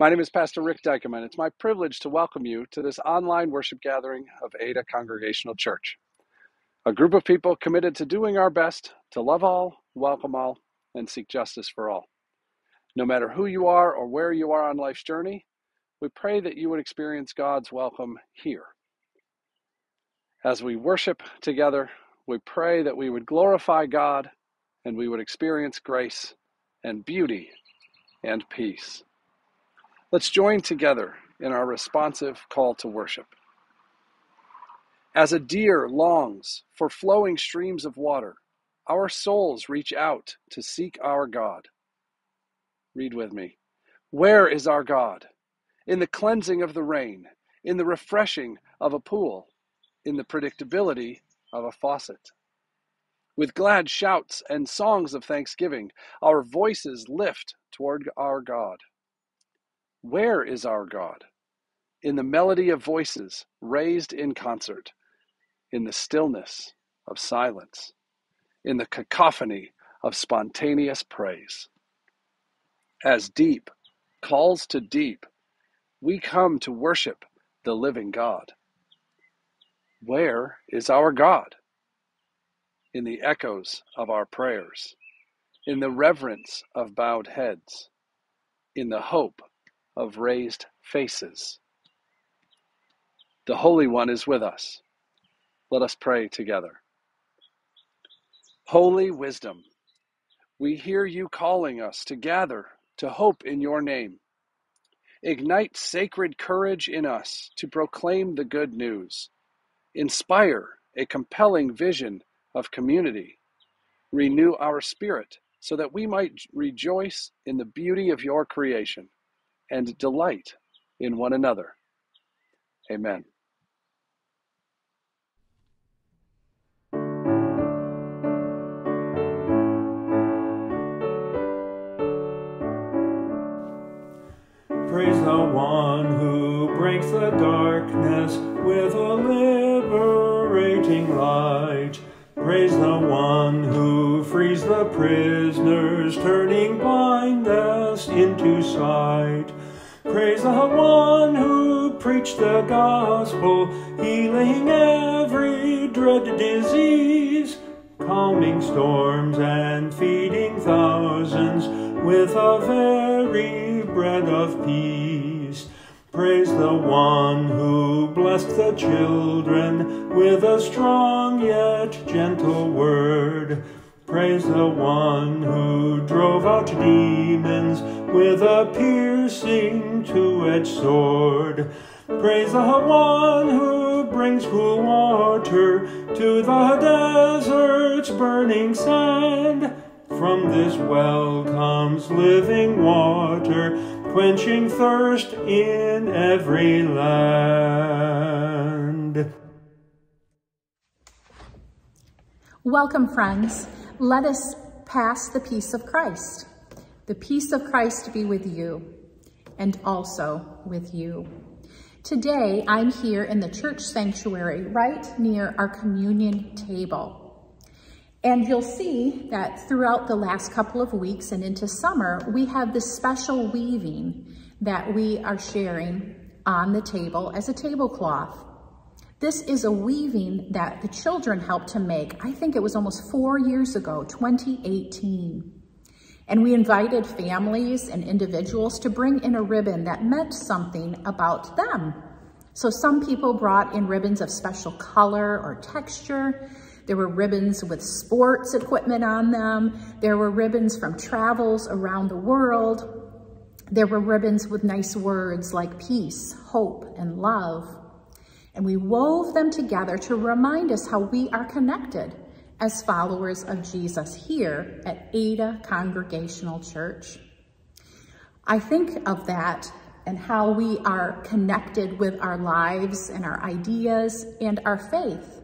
My name is Pastor Rick Dykema. It's my privilege to welcome you to this online worship gathering of Ada Congregational Church, a group of people committed to doing our best to love all, welcome all, and seek justice for all. No matter who you are or where you are on life's journey, we pray that you would experience God's welcome here. As we worship together, we pray that we would glorify God and we would experience grace and beauty and peace. Let's join together in our responsive call to worship. As a deer longs for flowing streams of water, our souls reach out to seek our God. Read with me. Where is our God? In the cleansing of the rain, in the refreshing of a pool, in the predictability of a faucet. With glad shouts and songs of thanksgiving, our voices lift toward our God. Where is our God? In the melody of voices raised in concert, in the stillness of silence, in the cacophony of spontaneous praise. As deep calls to deep, we come to worship the living God. Where is our God? In the echoes of our prayers, in the reverence of bowed heads, in the hope of raised faces. The Holy One is with us. Let us pray together. Holy Wisdom, we hear you calling us to gather to hope in your name. Ignite sacred courage in us to proclaim the good news. Inspire a compelling vision of community. Renew our spirit so that we might rejoice in the beauty of your creation and delight in one another. Amen. Praise the one who breaks the darkness with a liberating light. Praise the one who frees the prisoners, turning blindness into sight. Praise the one who preached the gospel, healing every dread disease, calming storms and feeding thousands with a very bread of peace. Praise the one who blessed the children with a strong yet gentle word. Praise the one who drove out demons with a piercing two-edged sword. Praise the one who brings cool water to the desert's burning sand. From this well comes living water, quenching thirst in every land. Welcome, friends. Let us pass the peace of Christ. The peace of Christ be with you and also with you. Today, I'm here in the church sanctuary right near our communion table. And you'll see that throughout the last couple of weeks and into summer, we have this special weaving that we are sharing on the table as a tablecloth. This is a weaving that the children helped to make. I think it was almost four years ago, 2018. And we invited families and individuals to bring in a ribbon that meant something about them. So some people brought in ribbons of special color or texture. There were ribbons with sports equipment on them. There were ribbons from travels around the world. There were ribbons with nice words like peace, hope, and love. And we wove them together to remind us how we are connected as followers of Jesus here at Ada Congregational Church. I think of that and how we are connected with our lives and our ideas and our faith.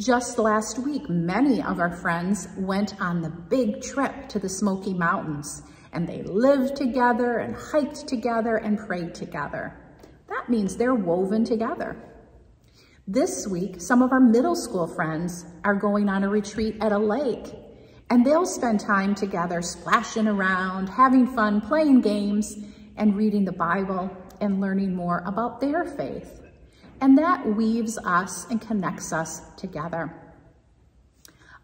Just last week, many of our friends went on the big trip to the Smoky Mountains and they lived together and hiked together and prayed together. That means they're woven together. This week, some of our middle school friends are going on a retreat at a lake and they'll spend time together splashing around, having fun, playing games, and reading the Bible and learning more about their faith. And that weaves us and connects us together.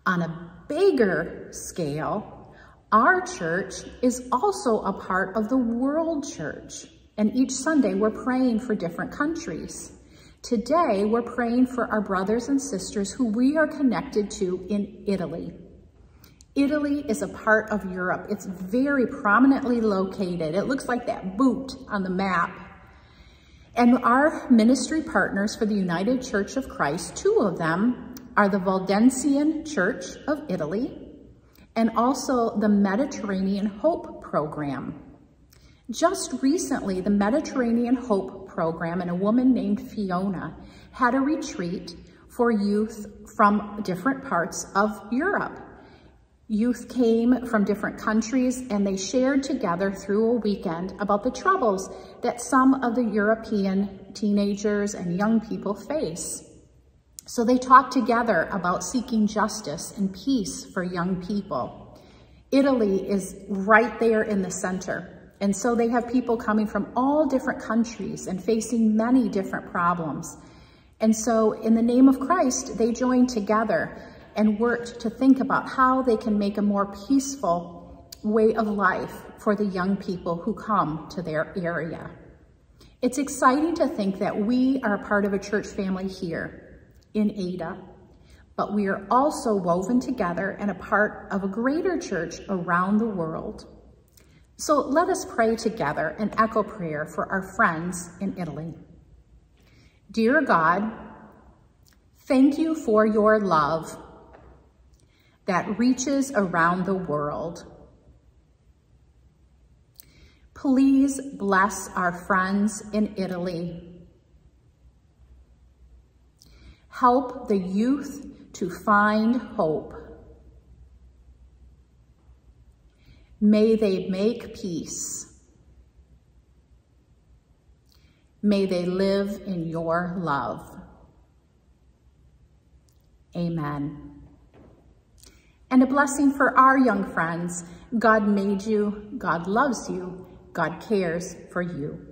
On a bigger scale, our church is also a part of the world church. And each Sunday we're praying for different countries. Today, we're praying for our brothers and sisters who we are connected to in Italy. Italy is a part of Europe. It's very prominently located. It looks like that boot on the map. And our ministry partners for the United Church of Christ, two of them are the Waldensian Church of Italy and also the Mediterranean Hope Program. Just recently, the Mediterranean Hope program and a woman named Fiona had a retreat for youth from different parts of Europe. Youth came from different countries and they shared together through a weekend about the troubles that some of the European teenagers and young people face. So they talked together about seeking justice and peace for young people. Italy is right there in the center. And so they have people coming from all different countries and facing many different problems. And so in the name of Christ, they joined together and worked to think about how they can make a more peaceful way of life for the young people who come to their area. It's exciting to think that we are a part of a church family here in Ada, but we are also woven together and a part of a greater church around the world. So let us pray together an echo prayer for our friends in Italy. Dear God, thank you for your love that reaches around the world. Please bless our friends in Italy. Help the youth to find hope May they make peace. May they live in your love. Amen. And a blessing for our young friends. God made you, God loves you, God cares for you.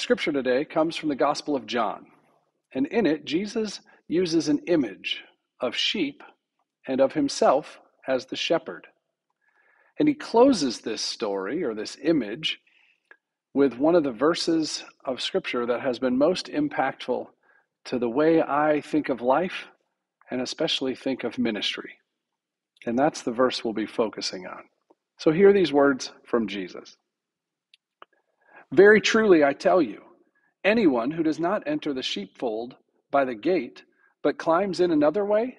Scripture today comes from the Gospel of John, and in it, Jesus uses an image of sheep and of himself as the shepherd. And he closes this story or this image with one of the verses of scripture that has been most impactful to the way I think of life and especially think of ministry. And that's the verse we'll be focusing on. So hear these words from Jesus. Very truly, I tell you, anyone who does not enter the sheepfold by the gate, but climbs in another way,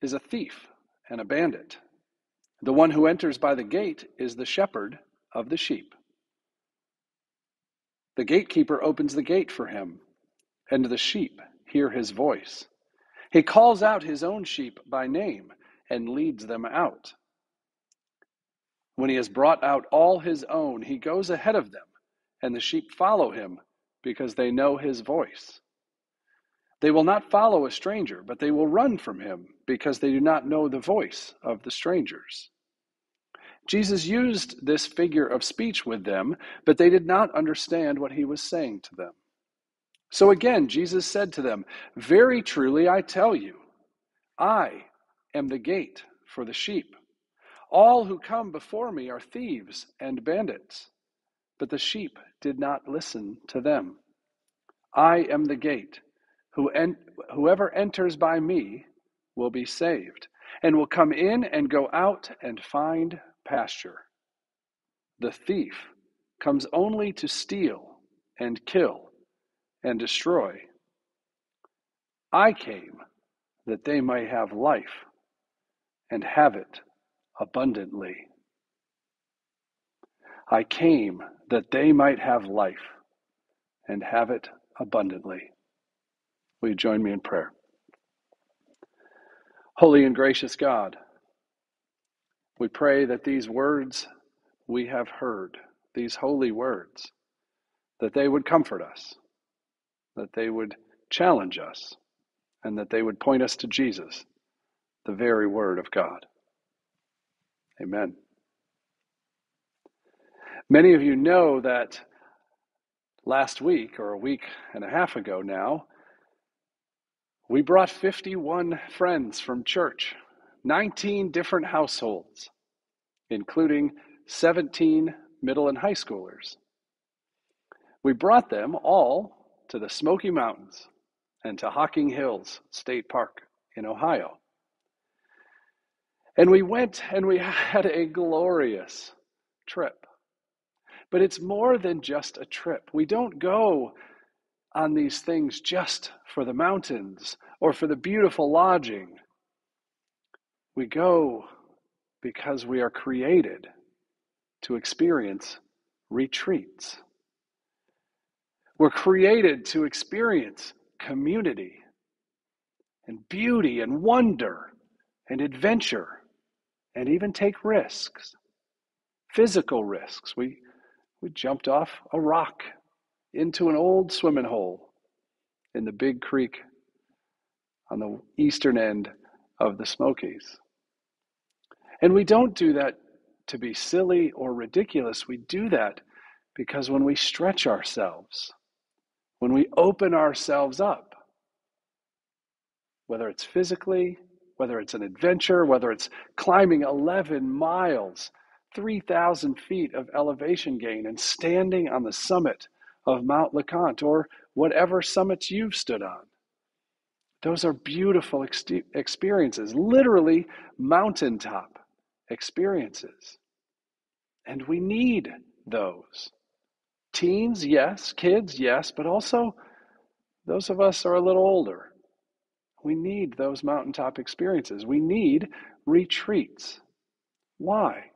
is a thief and a bandit. The one who enters by the gate is the shepherd of the sheep. The gatekeeper opens the gate for him, and the sheep hear his voice. He calls out his own sheep by name and leads them out. When he has brought out all his own, he goes ahead of them, and the sheep follow him because they know his voice. They will not follow a stranger, but they will run from him because they do not know the voice of the strangers. Jesus used this figure of speech with them, but they did not understand what he was saying to them. So again, Jesus said to them, Very truly I tell you, I am the gate for the sheep. All who come before me are thieves and bandits, but the sheep did not listen to them. I am the gate. Whoever enters by me will be saved, and will come in and go out and find pasture. The thief comes only to steal and kill and destroy. I came that they might have life and have it abundantly. I came that they might have life and have it abundantly. Will you join me in prayer? Holy and gracious God, we pray that these words we have heard, these holy words, that they would comfort us, that they would challenge us, and that they would point us to Jesus, the very Word of God. Amen. Many of you know that last week, or a week and a half ago now, we brought 51 friends from church, 19 different households, including 17 middle and high schoolers. We brought them all to the Smoky Mountains and to Hocking Hills State Park in Ohio. And we went and we had a glorious trip. But it's more than just a trip. We don't go on these things just for the mountains or for the beautiful lodging. We go because we are created to experience retreats. We're created to experience community and beauty and wonder and adventure and even take risks, physical risks. We, we jumped off a rock into an old swimming hole in the big creek on the eastern end of the Smokies. And we don't do that to be silly or ridiculous. We do that because when we stretch ourselves, when we open ourselves up, whether it's physically, whether it's an adventure, whether it's climbing 11 miles, 3,000 feet of elevation gain, and standing on the summit of Mount LeConte or whatever summits you've stood on. Those are beautiful ex- experiences, literally mountaintop experiences. And we need those. Teens, yes. Kids, yes. But also those of us are a little older we need those mountaintop experiences. We need retreats. Why?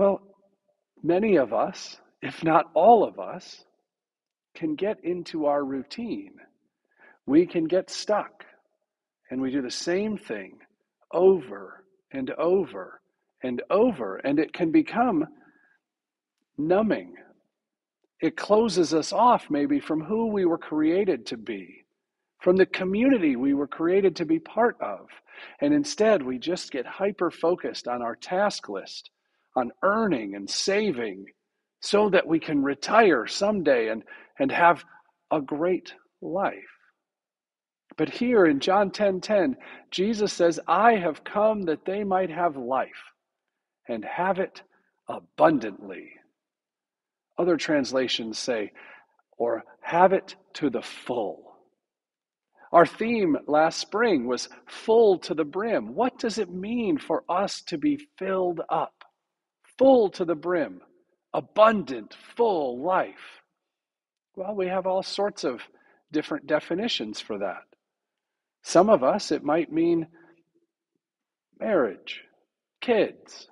Well, many of us, if not all of us, can get into our routine. We can get stuck and we do the same thing over and over and over, and it can become numbing. It closes us off maybe from who we were created to be from the community we were created to be part of. And instead, we just get hyper focused on our task list, on earning and saving so that we can retire someday and, and have a great life. But here in John 10:10, 10, 10, Jesus says, "I have come that they might have life and have it abundantly." Other translations say, or have it to the full. Our theme last spring was full to the brim. What does it mean for us to be filled up? Full to the brim, abundant, full life. Well, we have all sorts of different definitions for that. Some of us, it might mean marriage, kids,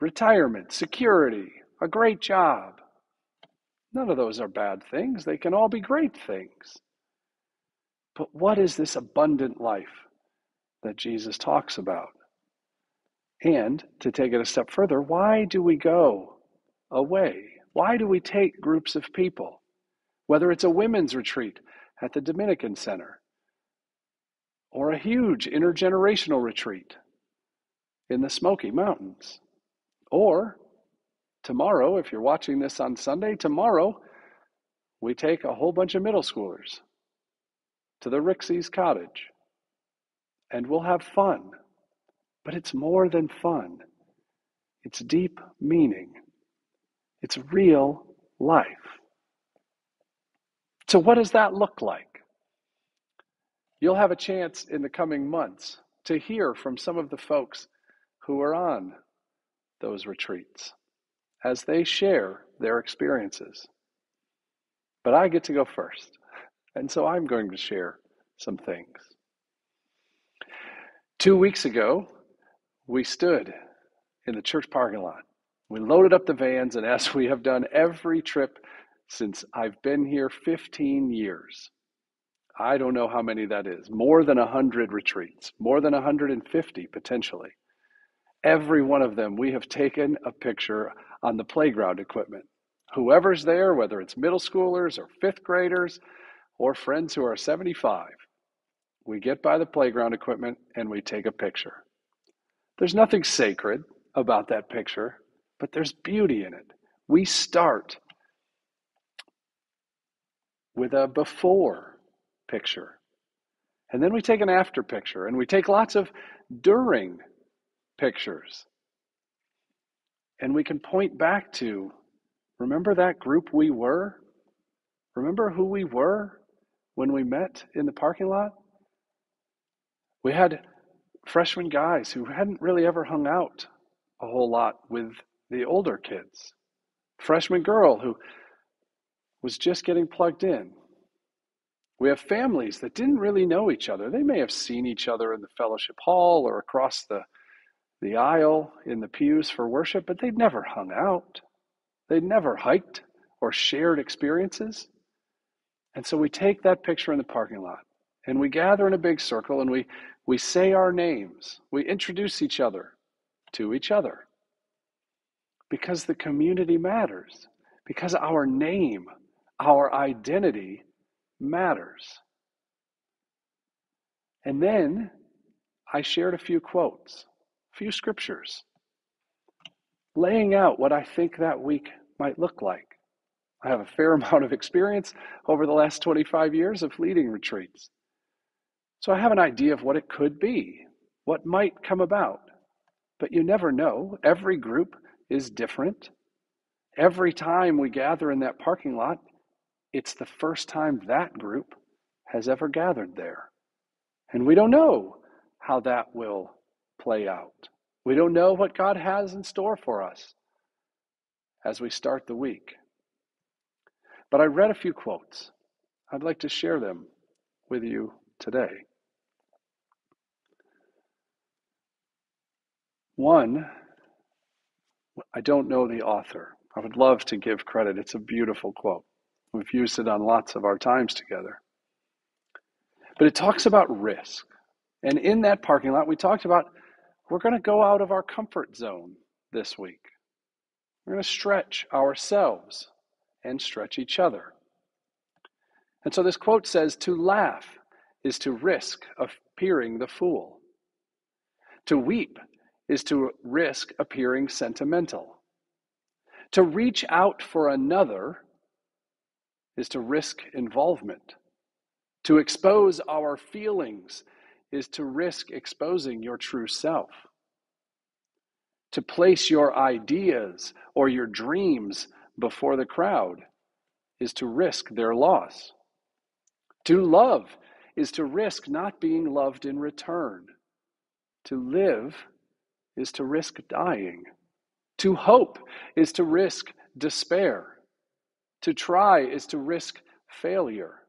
retirement, security, a great job. None of those are bad things. They can all be great things. But what is this abundant life that Jesus talks about? And to take it a step further, why do we go away? Why do we take groups of people? Whether it's a women's retreat at the Dominican Center or a huge intergenerational retreat in the Smoky Mountains, or tomorrow, if you're watching this on Sunday, tomorrow we take a whole bunch of middle schoolers to the Rixie's cottage and we'll have fun. But it's more than fun, it's deep meaning, it's real life. So, what does that look like? You'll have a chance in the coming months to hear from some of the folks who are on those retreats as they share their experiences. But I get to go first. And so I'm going to share some things. Two weeks ago, we stood in the church parking lot. We loaded up the vans, and as we have done every trip since I've been here 15 years, I don't know how many that is, more than 100 retreats, more than 150 potentially. Every one of them, we have taken a picture on the playground equipment. Whoever's there, whether it's middle schoolers or fifth graders or friends who are 75, we get by the playground equipment and we take a picture. There's nothing sacred about that picture, but there's beauty in it. We start with a before picture, and then we take an after picture, and we take lots of during pictures. And we can point back to remember that group we were? Remember who we were when we met in the parking lot? We had freshman guys who hadn't really ever hung out a whole lot with the older kids. Freshman girl who was just getting plugged in. We have families that didn't really know each other. They may have seen each other in the fellowship hall or across the the aisle in the pews for worship, but they'd never hung out. They'd never hiked or shared experiences. And so we take that picture in the parking lot and we gather in a big circle and we, we say our names. We introduce each other to each other because the community matters, because our name, our identity matters. And then I shared a few quotes a few scriptures, laying out what I think that week might look like. I have a fair amount of experience over the last 25 years of leading retreats. So I have an idea of what it could be, what might come about. But you never know. Every group is different. Every time we gather in that parking lot, it's the first time that group has ever gathered there. And we don't know how that will play out. We don't know what God has in store for us as we start the week. But I read a few quotes. I'd like to share them with you today. One, I don't know the author. I would love to give credit. It's a beautiful quote. We've used it on lots of our times together. But it talks about risk. And in that parking lot, we talked about we're going to go out of our comfort zone this week. We're going to stretch ourselves and stretch each other. And so this quote says to laugh is to risk appearing the fool. To weep is to risk appearing sentimental. To reach out for another is to risk involvement. To expose our feelings is to risk exposing your true self. To place your ideas or your dreams before the crowd is to risk their loss. To love is to risk not being loved in return. To live is to risk dying. To hope is to risk despair. To try is to risk failure.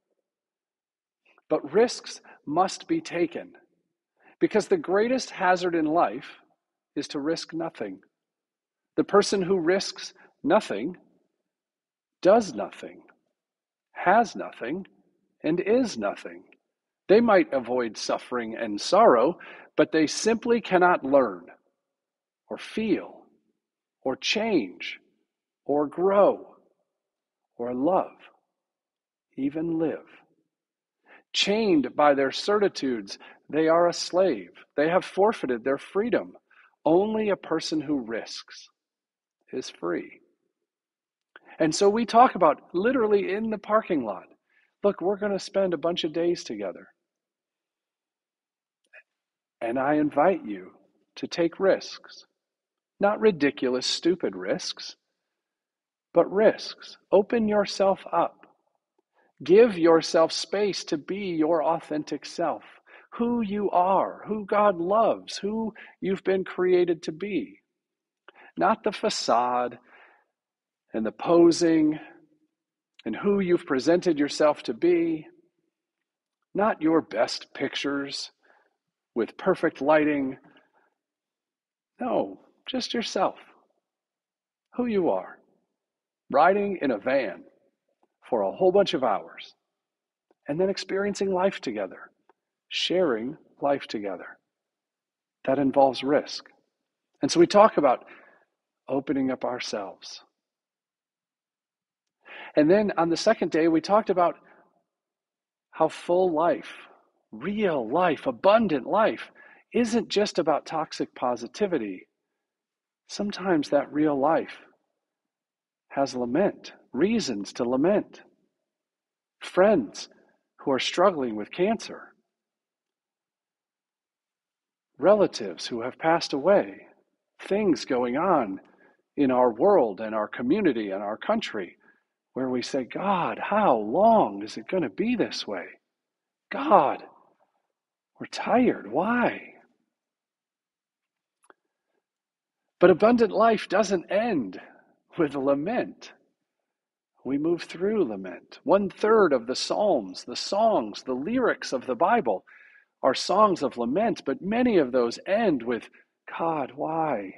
But risks must be taken because the greatest hazard in life is to risk nothing. The person who risks nothing does nothing, has nothing, and is nothing. They might avoid suffering and sorrow, but they simply cannot learn or feel or change or grow or love, even live. Chained by their certitudes, they are a slave. They have forfeited their freedom. Only a person who risks is free. And so we talk about literally in the parking lot look, we're going to spend a bunch of days together. And I invite you to take risks, not ridiculous, stupid risks, but risks. Open yourself up. Give yourself space to be your authentic self, who you are, who God loves, who you've been created to be. Not the facade and the posing and who you've presented yourself to be, not your best pictures with perfect lighting. No, just yourself, who you are, riding in a van for a whole bunch of hours, and then experiencing life together, sharing life together. That involves risk. And so we talk about opening up ourselves. And then on the second day, we talked about how full life real life, abundant life, isn't just about toxic positivity. Sometimes that real life has lament, reasons to lament. Friends who are struggling with cancer, relatives who have passed away, things going on in our world and our community and our country where we say, God, how long is it going to be this way? God, we're tired. Why? But abundant life doesn't end with lament. We move through lament. One third of the Psalms, the songs, the lyrics of the Bible are songs of lament, but many of those end with, God, why?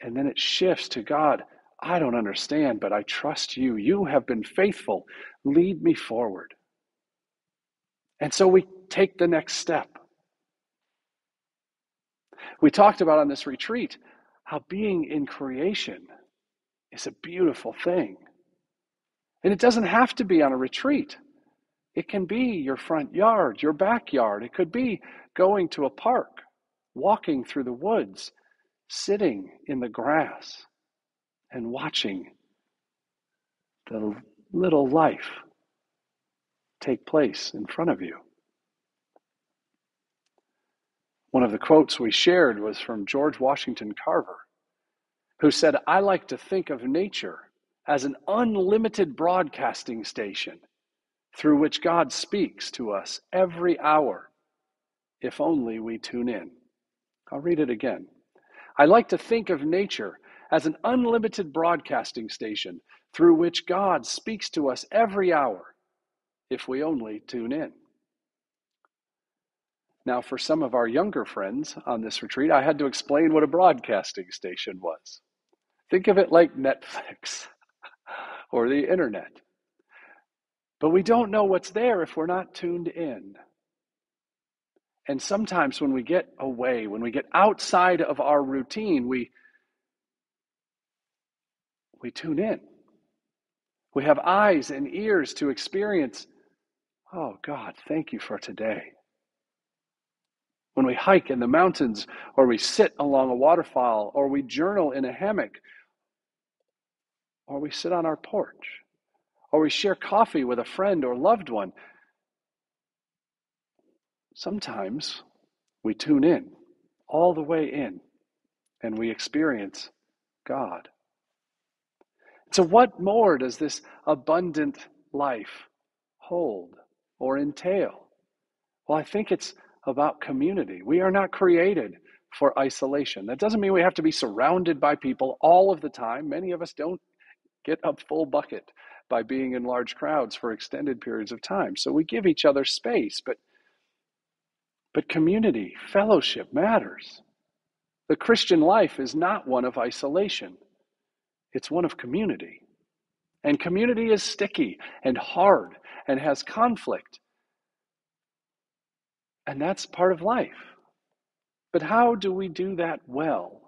And then it shifts to God, I don't understand, but I trust you. You have been faithful. Lead me forward. And so we take the next step. We talked about on this retreat how being in creation is a beautiful thing. And it doesn't have to be on a retreat. It can be your front yard, your backyard. It could be going to a park, walking through the woods, sitting in the grass, and watching the little life take place in front of you. One of the quotes we shared was from George Washington Carver, who said, I like to think of nature as an unlimited broadcasting station through which God speaks to us every hour, if only we tune in. I'll read it again. I like to think of nature as an unlimited broadcasting station through which God speaks to us every hour, if we only tune in. Now, for some of our younger friends on this retreat, I had to explain what a broadcasting station was. Think of it like Netflix or the internet. But we don't know what's there if we're not tuned in. And sometimes when we get away, when we get outside of our routine, we we tune in. We have eyes and ears to experience, oh God, thank you for today. When we hike in the mountains, or we sit along a waterfall, or we journal in a hammock, or we sit on our porch, or we share coffee with a friend or loved one. Sometimes we tune in, all the way in, and we experience God. So, what more does this abundant life hold or entail? Well, I think it's about community. We are not created for isolation. That doesn't mean we have to be surrounded by people all of the time. Many of us don't get a full bucket by being in large crowds for extended periods of time. So we give each other space, but but community, fellowship matters. The Christian life is not one of isolation. It's one of community. And community is sticky and hard and has conflict. And that's part of life. But how do we do that well?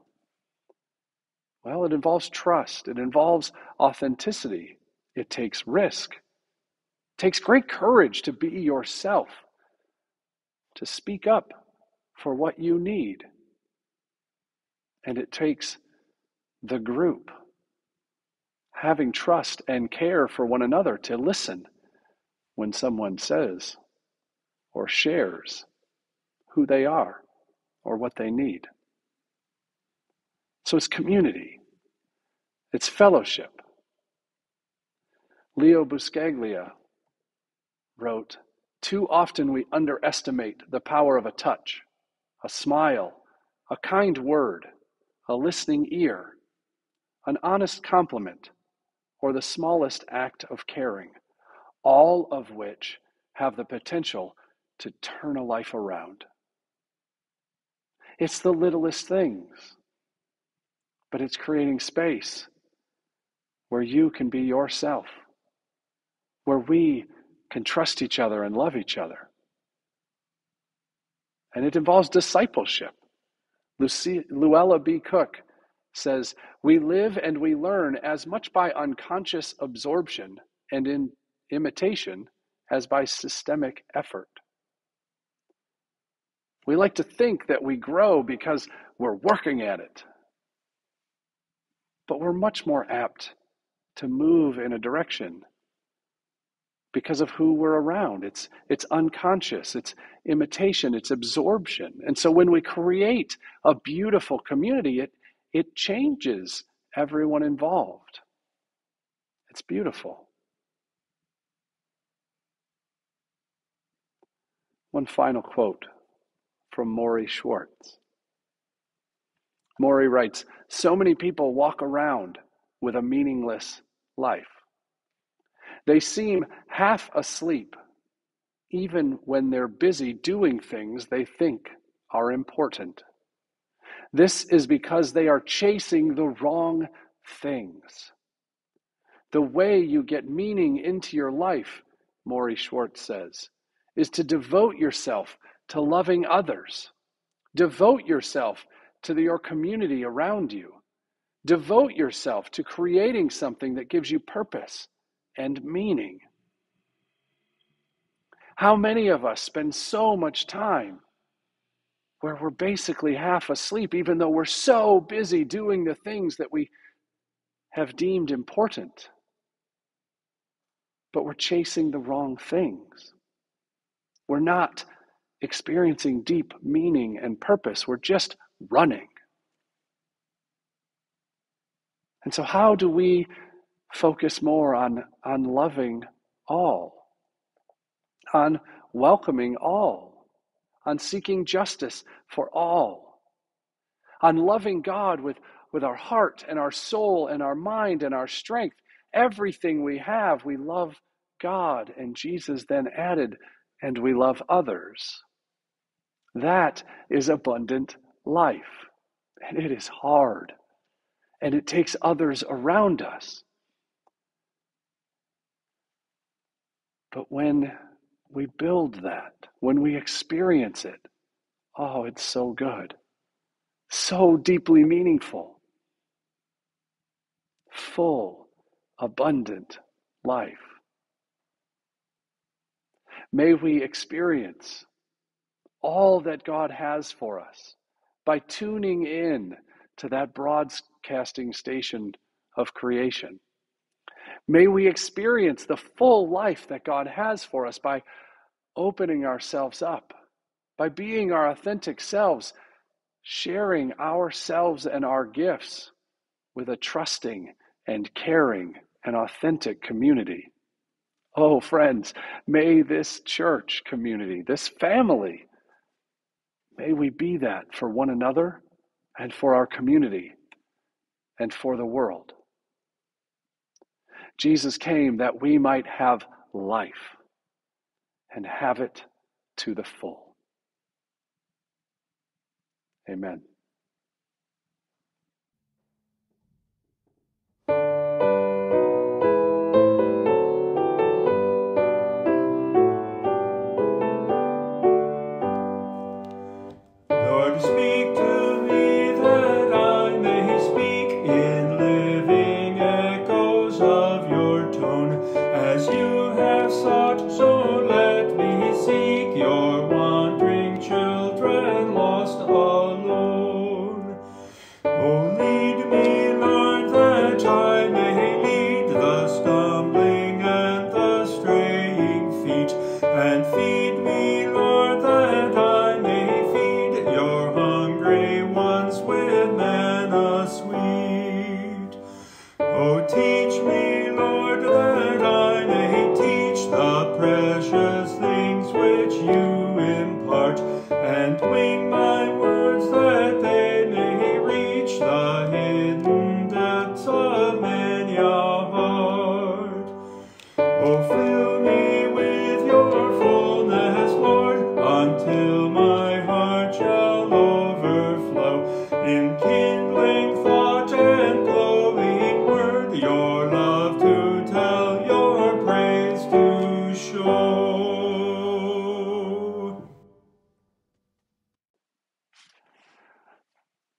Well, it involves trust, it involves authenticity, it takes risk, it takes great courage to be yourself, to speak up for what you need. And it takes the group having trust and care for one another to listen when someone says or shares who they are or what they need. So it's community, it's fellowship. Leo Buscaglia wrote Too often we underestimate the power of a touch, a smile, a kind word, a listening ear, an honest compliment, or the smallest act of caring, all of which have the potential to turn a life around. It's the littlest things, but it's creating space where you can be yourself, where we can trust each other and love each other. And it involves discipleship. Lucy, Luella B. Cook says, We live and we learn as much by unconscious absorption and in imitation as by systemic effort. We like to think that we grow because we're working at it. But we're much more apt to move in a direction because of who we're around. It's, it's unconscious, it's imitation, it's absorption. And so when we create a beautiful community, it, it changes everyone involved. It's beautiful. One final quote from Morrie Schwartz. Morrie writes So many people walk around with a meaningless life. They seem half asleep, even when they're busy doing things they think are important. This is because they are chasing the wrong things. The way you get meaning into your life, Morrie Schwartz says, is to devote yourself to loving others. Devote yourself to the, your community around you. Devote yourself to creating something that gives you purpose and meaning. How many of us spend so much time where we're basically half asleep, even though we're so busy doing the things that we have deemed important? But we're chasing the wrong things. We're not experiencing deep meaning and purpose. We're just running. And so, how do we focus more on, on loving all, on welcoming all, on seeking justice for all, on loving God with, with our heart and our soul and our mind and our strength? Everything we have, we love God. And Jesus then added, and we love others. That is abundant life. And it is hard. And it takes others around us. But when we build that, when we experience it, oh, it's so good. So deeply meaningful. Full, abundant life. May we experience all that God has for us by tuning in to that broadcasting station of creation May we experience the full life that God has for us by opening ourselves up, by being our authentic selves, sharing ourselves and our gifts with a trusting and caring and authentic community. Oh, friends, may this church community, this family, may we be that for one another and for our community and for the world. Jesus came that we might have life and have it to the full. Amen. gives me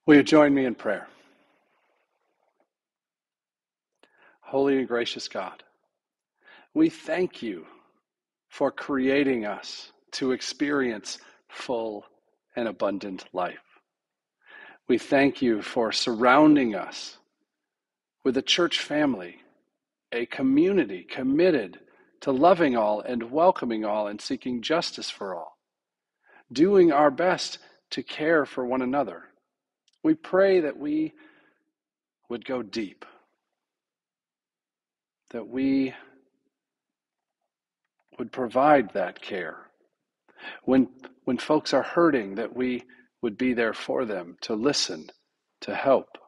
Will you join me in prayer? Holy and gracious God, we thank you for creating us to experience full and abundant life. We thank you for surrounding us with a church family, a community committed to loving all and welcoming all and seeking justice for all, doing our best to care for one another we pray that we would go deep, that we would provide that care. When, when folks are hurting, that we would be there for them to listen, to help.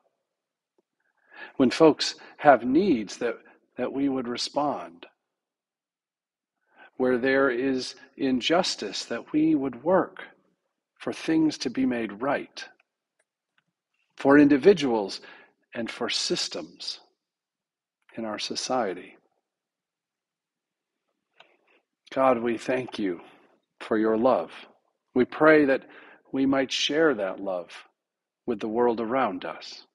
When folks have needs, that, that we would respond. Where there is injustice, that we would work for things to be made right for individuals and for systems in our society. God, we thank you for your love. We pray that we might share that love with the world around us.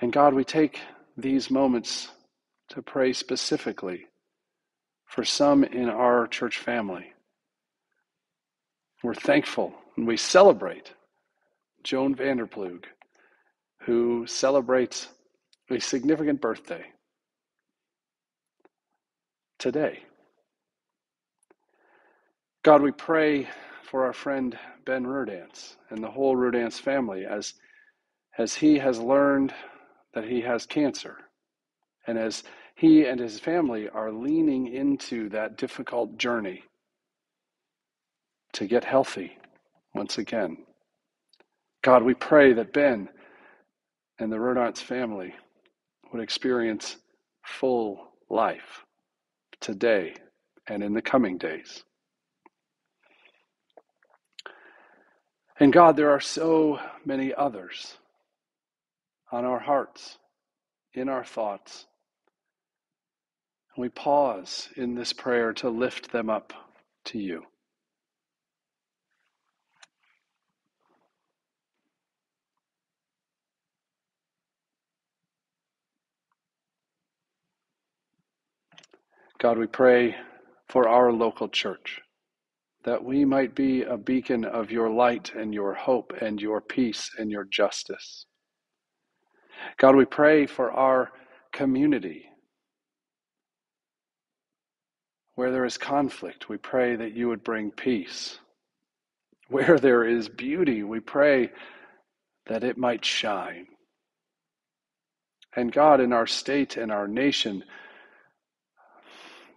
And God, we take these moments to pray specifically for some in our church family. We're thankful and we celebrate Joan Vanderplug, who celebrates a significant birthday today. God, we pray for our friend Ben Rudance and the whole Rudance family as, as he has learned that he has cancer and as he and his family are leaning into that difficult journey to get healthy once again. God, we pray that Ben and the Rodance family would experience full life today and in the coming days. And God, there are so many others on our hearts, in our thoughts. And we pause in this prayer to lift them up to you. God, we pray for our local church, that we might be a beacon of your light and your hope and your peace and your justice. God, we pray for our community. Where there is conflict, we pray that you would bring peace. Where there is beauty, we pray that it might shine. And God, in our state and our nation,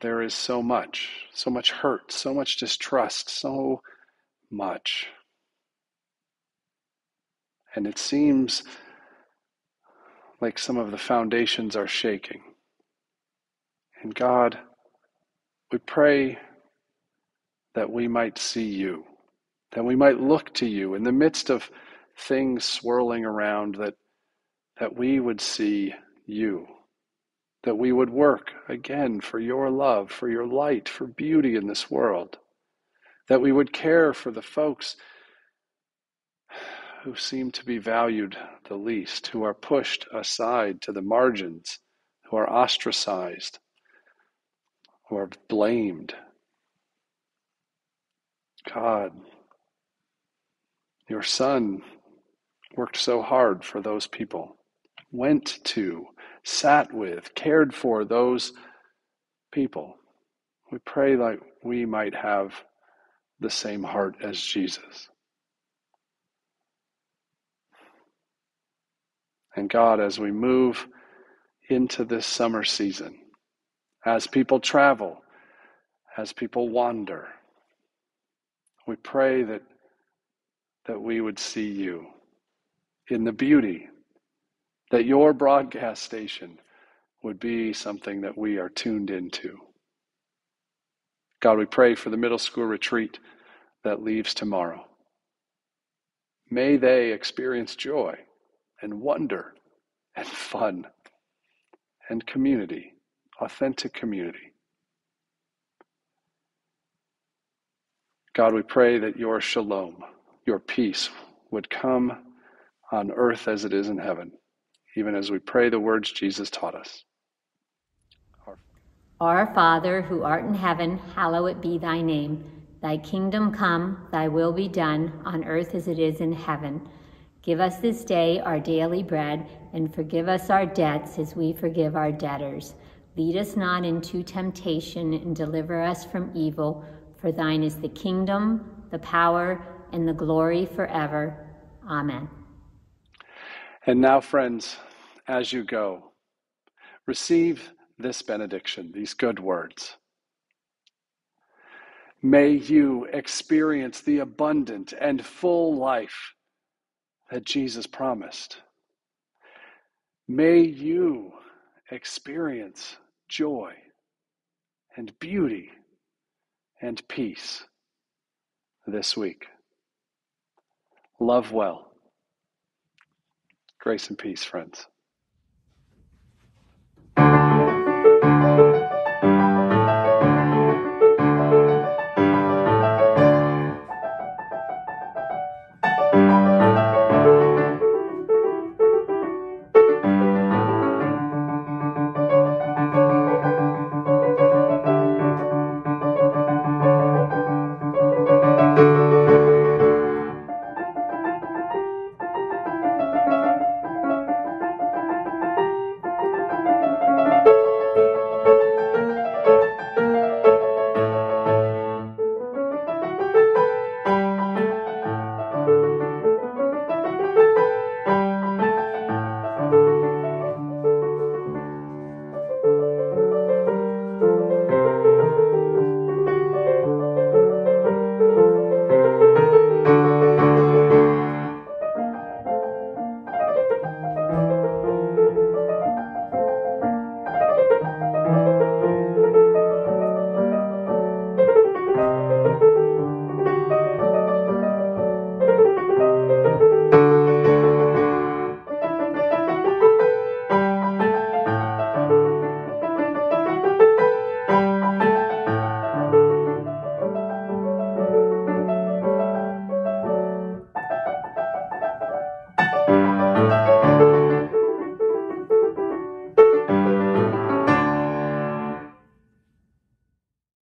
there is so much, so much hurt, so much distrust, so much. And it seems like some of the foundations are shaking. And God, we pray that we might see you, that we might look to you in the midst of things swirling around, that, that we would see you, that we would work again for your love, for your light, for beauty in this world, that we would care for the folks who seem to be valued the least, who are pushed aside to the margins, who are ostracized, who are blamed. God, your Son worked so hard for those people, went to, sat with, cared for those people. We pray that we might have the same heart as Jesus. And God, as we move into this summer season, as people travel, as people wander, we pray that, that we would see you in the beauty, that your broadcast station would be something that we are tuned into. God, we pray for the middle school retreat that leaves tomorrow. May they experience joy and wonder and fun and community, authentic community. God, we pray that your shalom, your peace, would come on earth as it is in heaven, even as we pray the words Jesus taught us. Our Father, who art in heaven, hallowed be thy name. Thy kingdom come, thy will be done, on earth as it is in heaven. Give us this day our daily bread, and forgive us our debts as we forgive our debtors. Lead us not into temptation, and deliver us from evil. For thine is the kingdom, the power, and the glory forever. Amen. And now, friends, as you go, receive this benediction, these good words. May you experience the abundant and full life that Jesus promised. May you experience joy and beauty and peace this week. Love well. Grace and peace, friends.